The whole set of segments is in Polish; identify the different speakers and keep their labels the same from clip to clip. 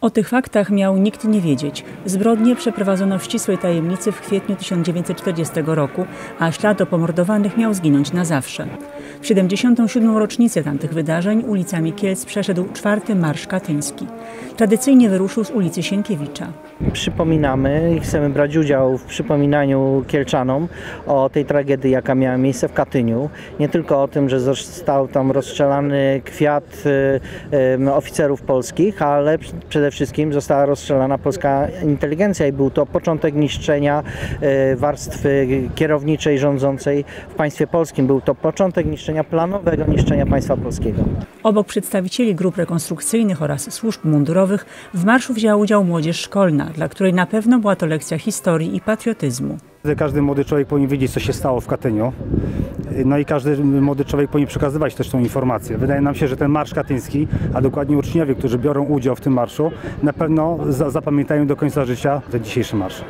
Speaker 1: O tych faktach miał nikt nie wiedzieć. Zbrodnie przeprowadzono w ścisłej tajemnicy w kwietniu 1940 roku, a ślad o pomordowanych miał zginąć na zawsze. W 77. rocznicę tamtych wydarzeń ulicami Kielc przeszedł czwarty Marsz Katyński. Tradycyjnie wyruszył z ulicy Sienkiewicza.
Speaker 2: Przypominamy i chcemy brać udział w przypominaniu Kielczanom o tej tragedii, jaka miała miejsce w Katyniu. Nie tylko o tym, że został tam rozstrzelany kwiat y, y, oficerów polskich, ale przede wszystkim została rozstrzelana polska inteligencja i był to początek niszczenia y, warstwy kierowniczej, rządzącej w państwie polskim. Był to początek niszczenia planowego, niszczenia państwa polskiego.
Speaker 1: Obok przedstawicieli grup rekonstrukcyjnych oraz służb mundurowych w marszu wzięła udział młodzież szkolna, dla której na pewno była to lekcja historii i patriotyzmu.
Speaker 3: Każdy młody człowiek powinien wiedzieć, co się stało w Katyniu. No i każdy młody człowiek powinien przekazywać też tą informację. Wydaje nam się, że ten Marsz Katyński, a dokładnie uczniowie, którzy biorą udział w tym marszu, na pewno zapamiętają do końca życia ten dzisiejszy marsz.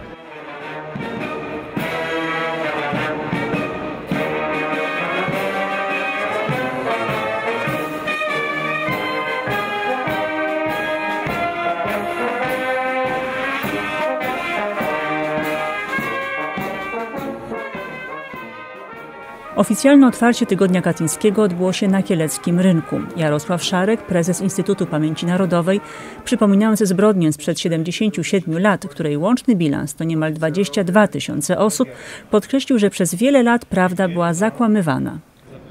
Speaker 1: Oficjalne otwarcie Tygodnia Katyńskiego odbyło się na Kieleckim Rynku. Jarosław Szarek, prezes Instytutu Pamięci Narodowej, przypominając zbrodnię sprzed 77 lat, której łączny bilans to niemal 22 tysiące osób, podkreślił, że przez wiele lat prawda była zakłamywana.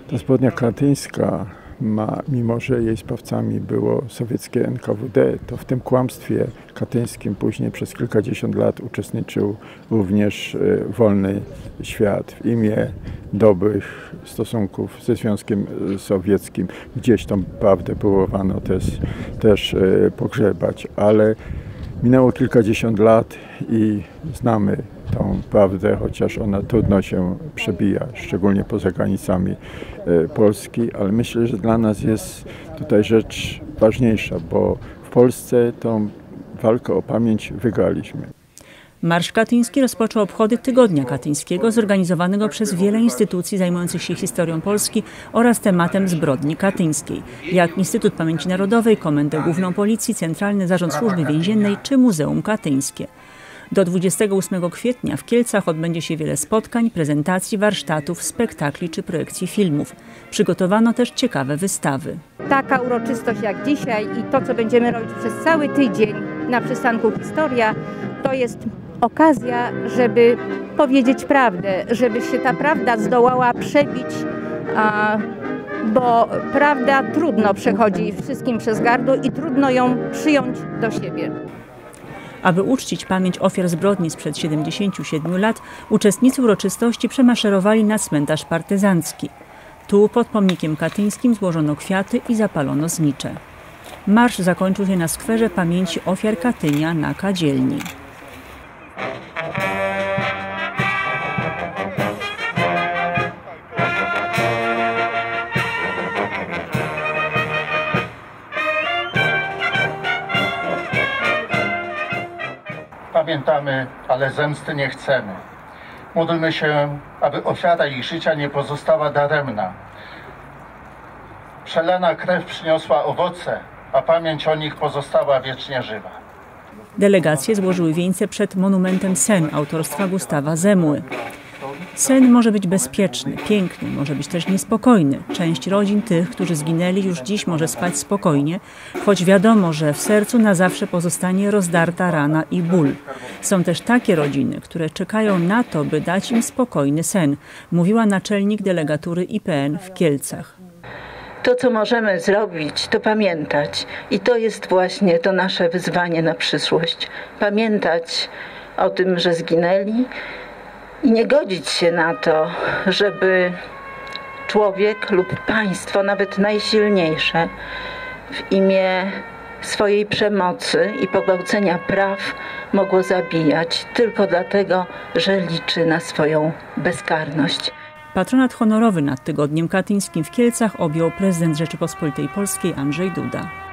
Speaker 4: Ta zbrodnia katyńska ma, mimo że jej sprawcami było sowieckie NKWD, to w tym kłamstwie katyńskim później przez kilkadziesiąt lat uczestniczył również e, wolny świat w imię dobrych stosunków ze Związkiem Sowieckim. Gdzieś tą prawdę próbowano też, też e, pogrzebać, ale minęło kilkadziesiąt lat i znamy tą prawdę, chociaż ona trudno się przebija, szczególnie poza granicami e, Polski, ale myślę, że dla nas jest tutaj rzecz ważniejsza, bo w Polsce tą walkę o pamięć wygraliśmy.
Speaker 1: Marsz Katyński rozpoczął obchody Tygodnia Katyńskiego zorganizowanego przez wiele instytucji zajmujących się historią Polski oraz tematem zbrodni katyńskiej, jak Instytut Pamięci Narodowej, Komendę Główną Policji, Centralny Zarząd Służby Więziennej czy Muzeum Katyńskie. Do 28 kwietnia w Kielcach odbędzie się wiele spotkań, prezentacji, warsztatów, spektakli czy projekcji filmów. Przygotowano też ciekawe wystawy.
Speaker 5: Taka uroczystość jak dzisiaj i to, co będziemy robić przez cały tydzień na przystanku Historia, to jest okazja, żeby powiedzieć prawdę, żeby się ta prawda zdołała przebić, a, bo prawda trudno przechodzi wszystkim przez gardło i trudno ją przyjąć do siebie.
Speaker 1: Aby uczcić pamięć ofiar zbrodni sprzed 77 lat, uczestnicy uroczystości przemaszerowali na cmentarz partyzancki. Tu pod pomnikiem katyńskim złożono kwiaty i zapalono znicze. Marsz zakończył się na skwerze pamięci ofiar Katynia na Kadzielni.
Speaker 6: Pamiętamy, ale zemsty nie chcemy. Módlmy się, aby ofiara ich życia nie pozostała daremna. Przelana krew przyniosła owoce, a pamięć o nich pozostała wiecznie żywa.
Speaker 1: Delegacje złożyły wieńce przed monumentem Sen autorstwa Gustawa Zemły. Sen może być bezpieczny, piękny, może być też niespokojny. Część rodzin tych, którzy zginęli, już dziś może spać spokojnie, choć wiadomo, że w sercu na zawsze pozostanie rozdarta rana i ból. Są też takie rodziny, które czekają na to, by dać im spokojny sen, mówiła naczelnik delegatury IPN w Kielcach.
Speaker 7: To, co możemy zrobić, to pamiętać. I to jest właśnie to nasze wyzwanie na przyszłość. Pamiętać o tym, że zginęli i nie godzić się na to, żeby człowiek lub państwo, nawet najsilniejsze, w imię swojej przemocy i pogwałcenia praw mogło zabijać tylko dlatego, że liczy na swoją bezkarność.
Speaker 1: Patronat honorowy nad Tygodniem Katyńskim w Kielcach objął prezydent Rzeczypospolitej Polskiej Andrzej Duda.